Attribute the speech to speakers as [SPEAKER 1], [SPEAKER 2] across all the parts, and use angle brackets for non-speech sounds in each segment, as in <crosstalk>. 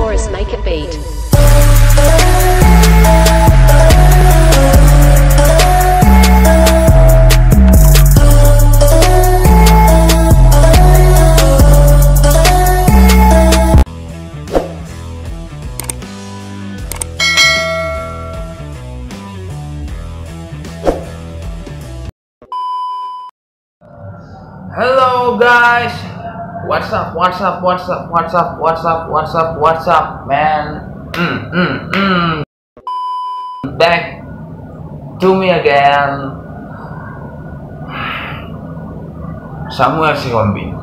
[SPEAKER 1] Taurus make it beat.
[SPEAKER 2] Hello guys, what's up? What's up? What's up? What's up? What's up? What's up? What's up, man? Mm, mm, mm. Back to me again, <sighs> Samuel Sihombing.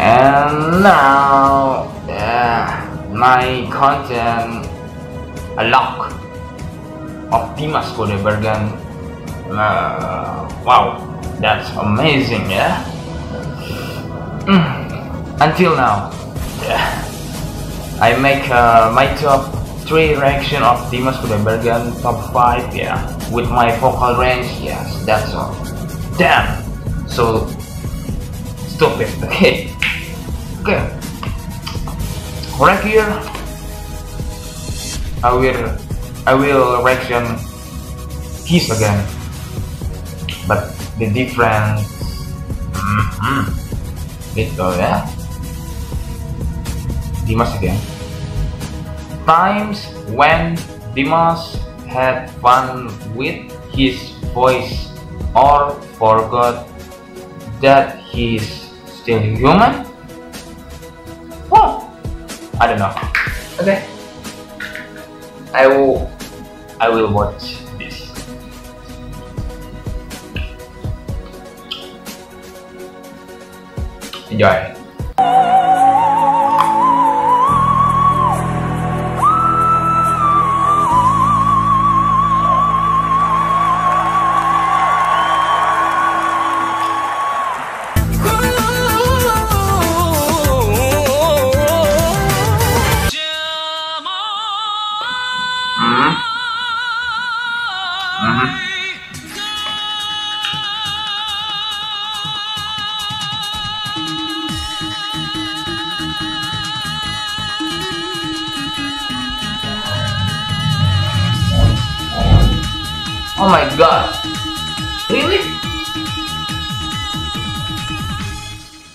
[SPEAKER 2] And now, yeah, my content a lock of Dimash. Uh, wow, that's amazing, yeah. Mm. Until now, yeah, I make uh, my top three reaction of Dimash Kudaibergen top five, yeah, with my vocal range. Yes, that's all. Damn, so stupid. <laughs> Okay. Okay. Right here, I will I will reaction Kiss again, but the difference. Mm-hmm. Gitu ya. Dimash again. Times when Dimash had fun with his voice or forgot that he's still human. I don't know. Okay. I will I will watch this. Enjoy.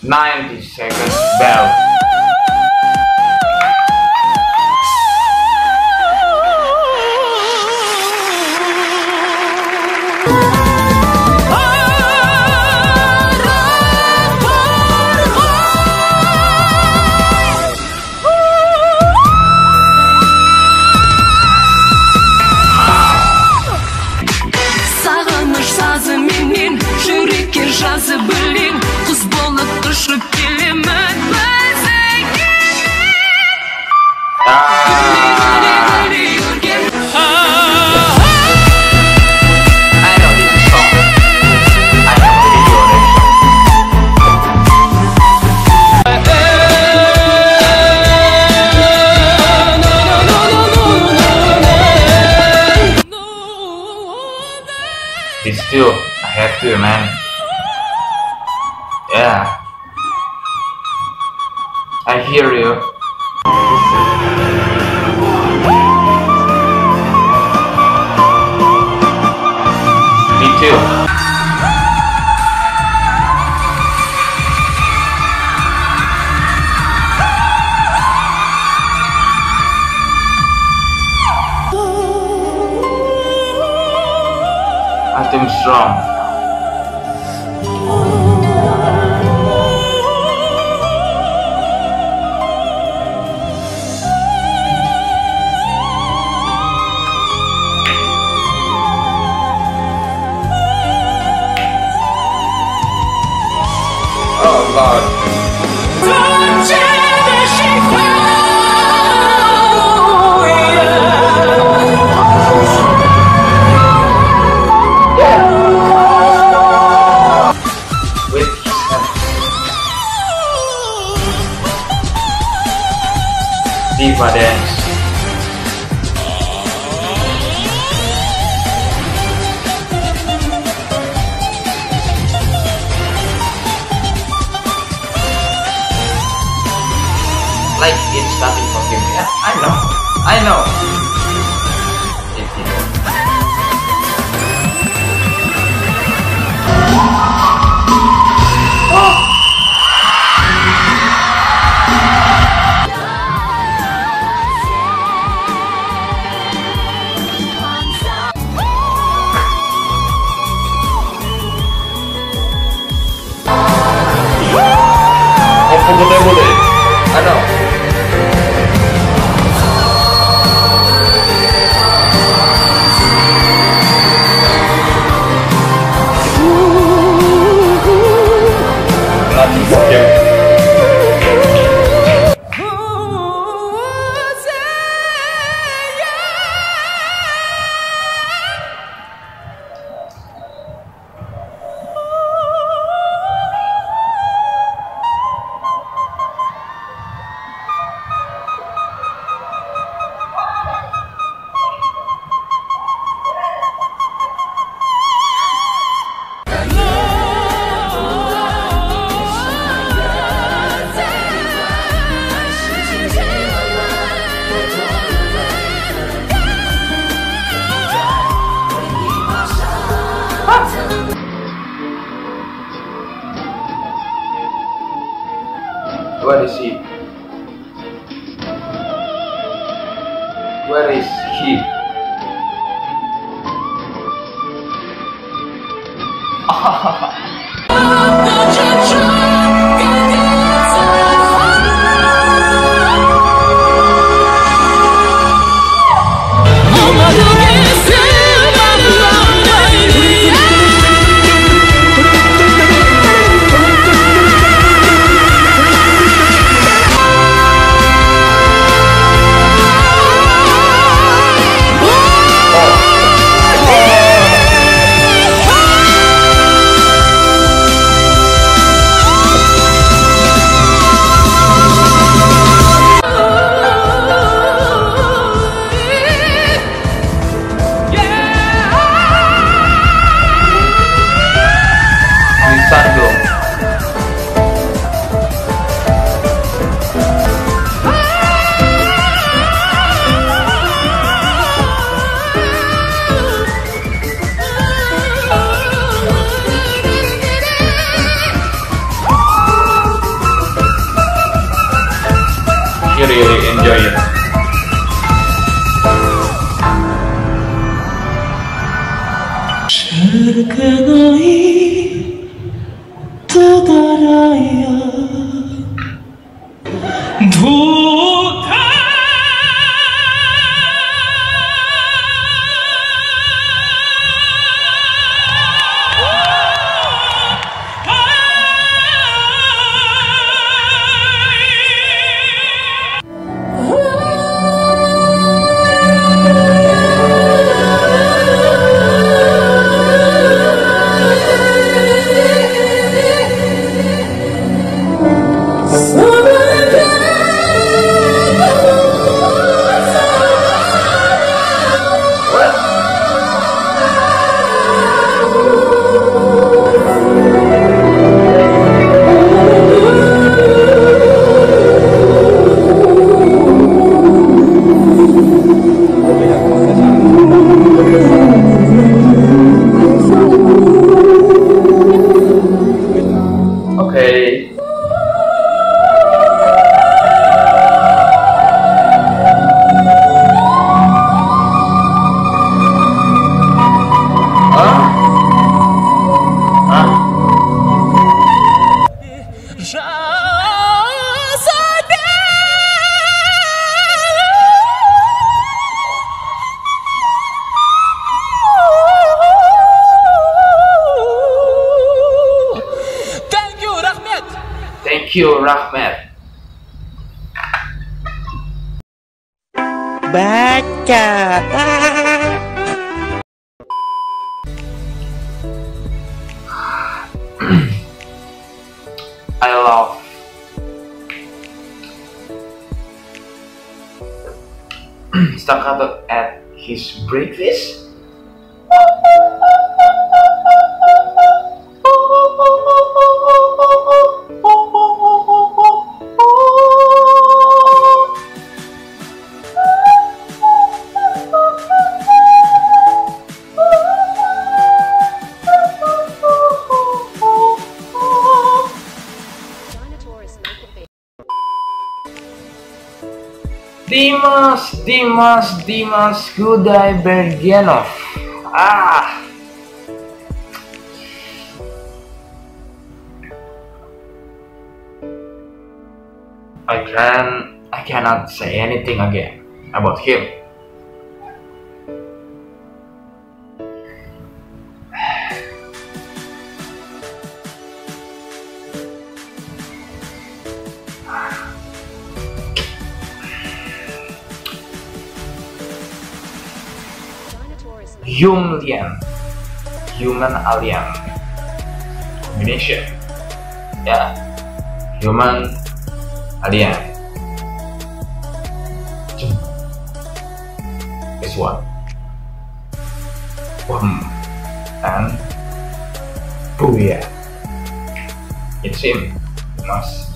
[SPEAKER 2] 90 seconds bell. Like it's starting from him. Yeah, I know. I know. I Where is he? Bisa <laughs> really enjoy
[SPEAKER 3] You, Rahmat.
[SPEAKER 1] Baca.
[SPEAKER 2] I love staccato at his breakfast? Dimash, Dimash, Dimash Kudaibergenov. Ah. I can I cannot say anything again about him. Humlian Human Alien Combination Ya. Human Alien This one. Boom And Booyah It's him Mas.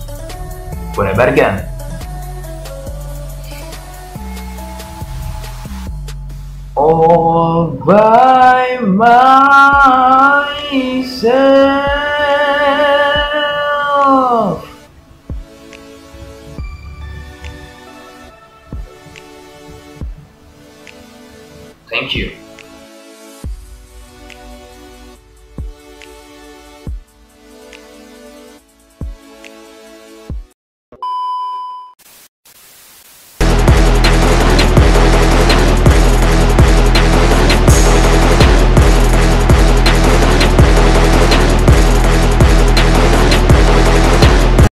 [SPEAKER 2] Boleh bargain all by myself. Thank you.